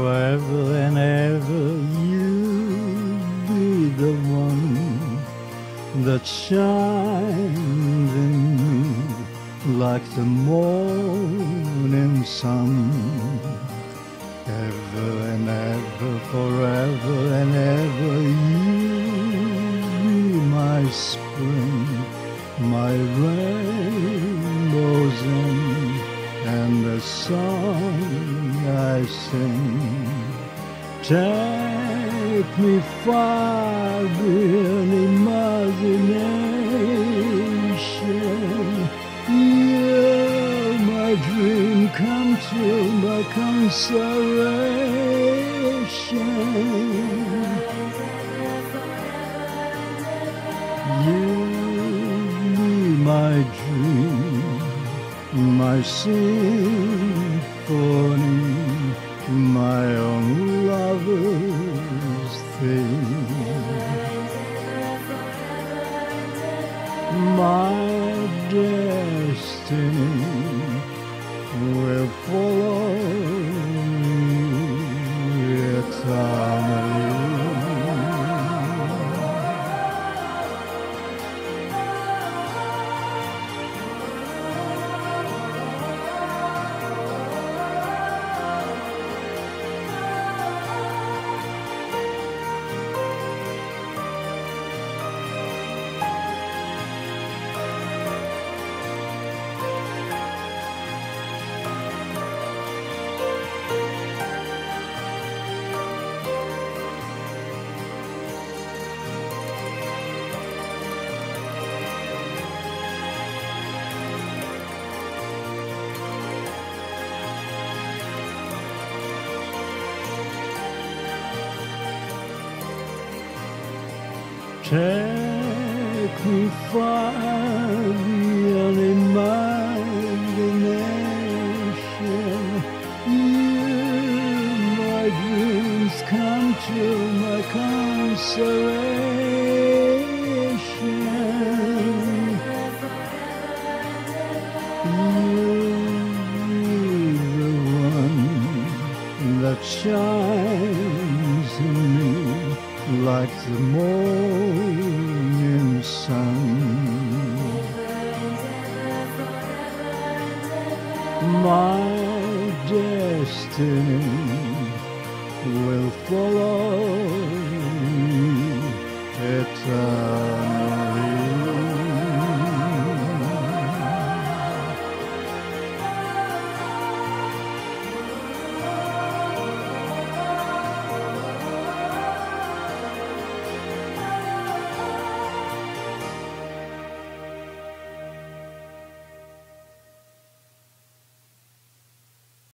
forever and ever you be the one that shines in me like the morning sun. Ever and ever forever and ever you be my spring my rain. The song I sing. Take me far beyond imagination. You're my dream come true, my consolation. You my dream, my symphony, my own lover's thing. My destiny will follow Take me far beyond imagination. You, my dreams come true, my consolation. You, the one that shines like the morning sun. My destiny will follow